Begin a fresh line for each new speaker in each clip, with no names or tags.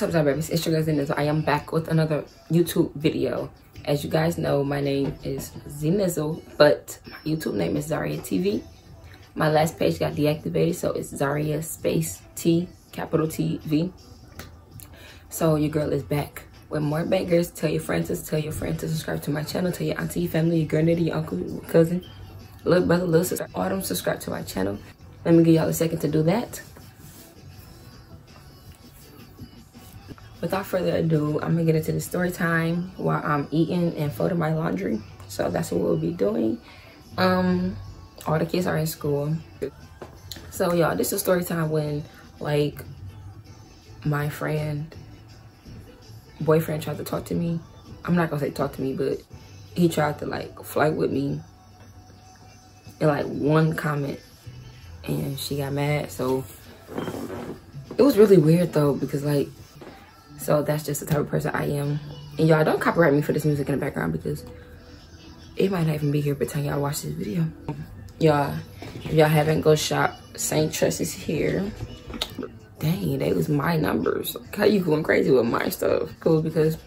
What's up, babies? It's your guys, Nizzle. I am back with another YouTube video. As you guys know, my name is Z Nizzle, but my YouTube name is Zariah TV. My last page got deactivated, so it's Zariah space T, capital T V. So your girl is back with more bangers. Tell your friends to tell your friends to subscribe to my channel. Tell your auntie, family, your granddaddy, your uncle, your cousin, little brother, little sister, all them subscribe to my channel. Let me give y'all a second to do that. Without further ado, I'm gonna get into the story time while I'm eating and folding my laundry. So that's what we'll be doing. Um, all the kids are in school. So y'all, this is story time when like my friend, boyfriend tried to talk to me. I'm not gonna say talk to me, but he tried to like flirt with me in like one comment and she got mad. So it was really weird though because like so that's just the type of person I am. And y'all don't copyright me for this music in the background because it might not even be here by the time y'all watch this video. Y'all, if y'all haven't, go shop St. Tress's here. Dang, they was my numbers. How you going crazy with my stuff? Cool, because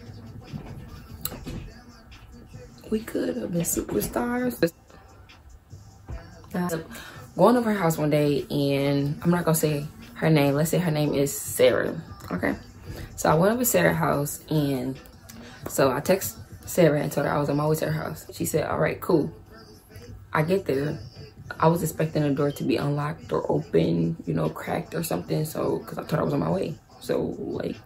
we could have been superstars. Uh, going over her house one day and I'm not gonna say her name. Let's say her name is Sarah, okay? So I went over to Sarah's house and so I text Sarah and told her I was on my way to her house. She said, all right, cool. I get there. I was expecting the door to be unlocked or open, you know, cracked or something. So, cause I thought I was on my way. So like,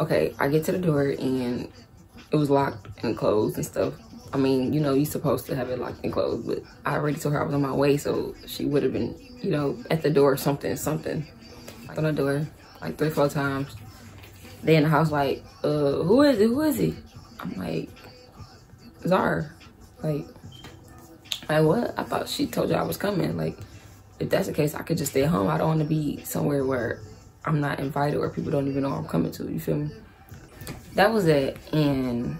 okay, I get to the door and it was locked and closed and stuff. I mean, you know, you're supposed to have it locked and closed, but I already told her I was on my way. So she would have been, you know, at the door or something, something. On the door like three, four times. They in the house like, uh, who is it? Who is he? I'm like, Zar. Like, like what? I thought she told you I was coming. Like, if that's the case, I could just stay home. I don't want to be somewhere where I'm not invited or people don't even know I'm coming to. You feel me? That was it. And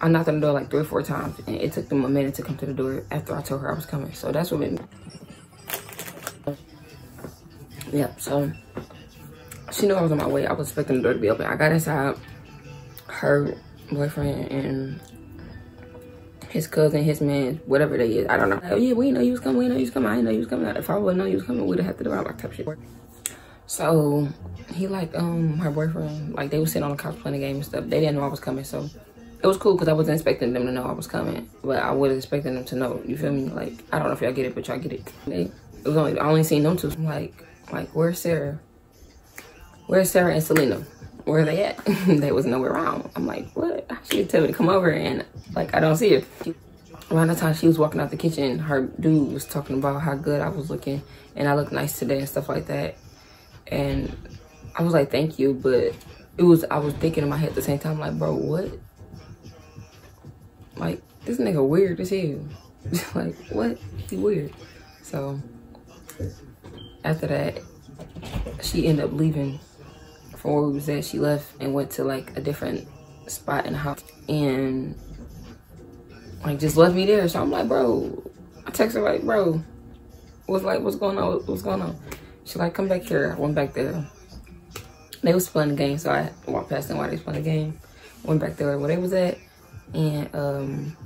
I knocked on the door like three or four times. And it took them a minute to come to the door after I told her I was coming. So that's what made me. Yeah, so she knew I was on my way. I was expecting the door to be open. I got inside. Her boyfriend and his cousin, his man, whatever they is. I don't know. Oh, yeah, we know you was coming. We know you was coming. I didn't know you was coming. If I would know you was coming, we'd have had do door unlocked type shit. So he like um her boyfriend, like they was sitting on the couch playing a game and stuff. They didn't know I was coming, so it was cool because I wasn't expecting them to know I was coming, but I was expecting them to know. You feel me? Like I don't know if y'all get it, but y'all get it. They, it was only I only seen them two. I'm Like like where's Sarah? Where's Sarah and Selena? Where are they at? they was nowhere around. I'm like, what? She told me to come over and like, I don't see her. Around the time she was walking out the kitchen, her dude was talking about how good I was looking and I look nice today and stuff like that. And I was like, thank you. But it was, I was thinking in my head at the same time, like, bro, what? Like, this nigga weird as hell. like, what? He weird. So after that, she ended up leaving from where we was at, she left and went to like a different spot in the house and like just left me there. So I'm like, bro, I text her like, bro, what's like, what's going on? What's going on? She like, come back here. I went back there. They was playing the game, so I walked past them while they was playing the game. Went back there where they was at, and um,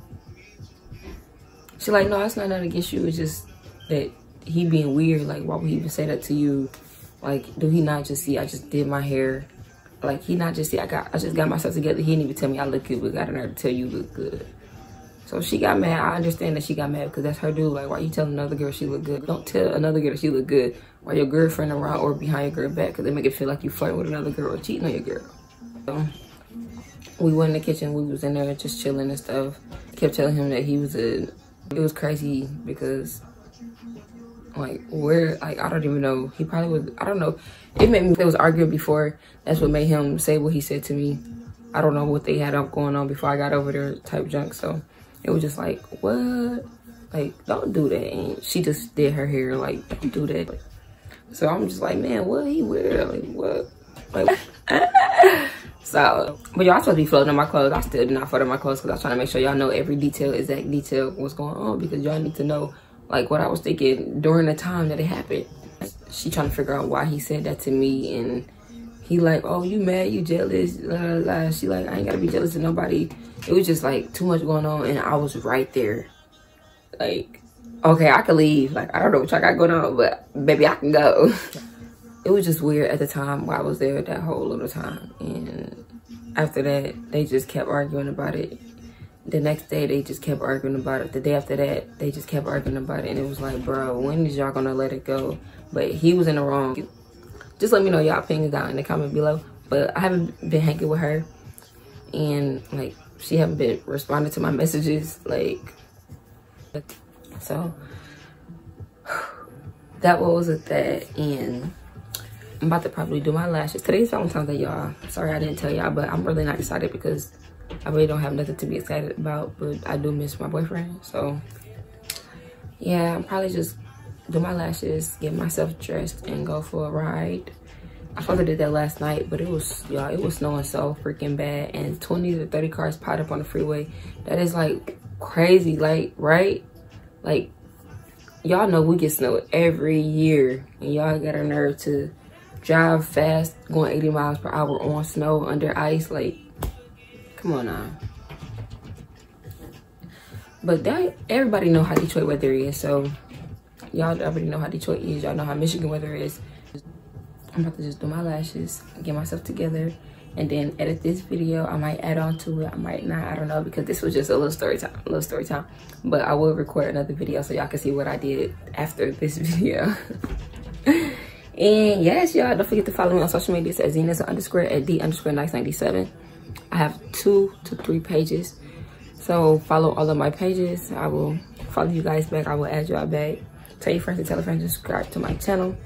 she like, no, it's not nothing against you. It's just that he being weird. Like, why would he even say that to you? Like, do he not just see I just did my hair? Like, he not just see I got I just got myself together. He didn't even tell me I look good, but got her to tell you look good. So she got mad. I understand that she got mad because that's her dude. Like, why you telling another girl she look good? Don't tell another girl she look good while your girlfriend around or behind your girl back because they make it feel like you flirting with another girl or cheating on your girl. So we went in the kitchen. We was in there just chilling and stuff. Kept telling him that he was a. It was crazy because like where like I don't even know. He probably was I don't know. It made me they was arguing before. That's what made him say what he said to me. I don't know what they had up going on before I got over there type junk. So it was just like, what? Like, don't do that. And she just did her hair, like, don't do that. So I'm just like, man, what he wear? Like, what? Like, so, but y'all supposed to be floating in my clothes. I still did not in my clothes because I was trying to make sure y'all know every detail, exact detail, what's going on because y'all need to know like what I was thinking during the time that it happened. She trying to figure out why he said that to me and he like, oh, you mad, you jealous, la, la, la. She like, I ain't gotta be jealous of nobody. It was just like too much going on and I was right there. Like, okay, I could leave. Like, I don't know what y'all got going on, but baby, I can go. it was just weird at the time while I was there that whole little time. And after that, they just kept arguing about it. The next day, they just kept arguing about it. The day after that, they just kept arguing about it. And it was like, bro, when is y'all gonna let it go? But he was in the wrong just let me know y'all opinions down in the comment below. But I haven't been hanging with her. And like she haven't been responding to my messages. Like so that was it that and I'm about to probably do my lashes. Today's Valentine's Day, y'all. Sorry I didn't tell y'all, but I'm really not excited because I really don't have nothing to be excited about, but I do miss my boyfriend. So yeah, I'm probably just do my lashes, get myself dressed, and go for a ride. I thought I did that last night, but it was, y'all, it was snowing so freaking bad. And 20 to 30 cars piled up on the freeway. That is like crazy, like, right? Like, y'all know we get snow every year. And y'all got a nerve to drive fast, going 80 miles per hour on snow, under ice. Like, come on now. But that, everybody know how Detroit weather is, so y'all already know how Detroit is. Y'all know how Michigan weather is. I'm about to just do my lashes, get myself together, and then edit this video. I might add on to it. I might not. I don't know because this was just a little story time, a little story time. But I will record another video so y'all can see what I did after this video. and yes, y'all don't forget to follow me on social media at Znizzle underscore at D underscore nice 97. I have two to three pages. So follow all of my pages. I will follow you guys back. I will add y'all back. Tell your friends to tell a friend to subscribe to my channel.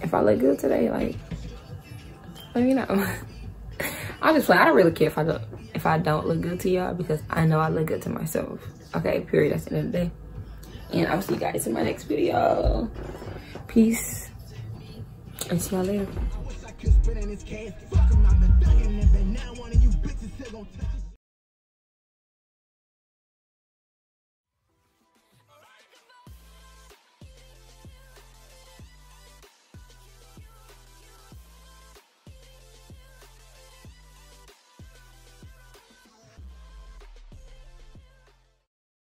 If I look good today, like, let me know. I just play. I don't really care if I don't if I don't look good to y'all because I know I look good to myself. Okay, period. That's the end of the day. And I'll see you guys in my next video. Peace. And see y'all later.
Can spit in his casket. Fuck him, I've been thugging it, but now one of you bitches still gon' touch.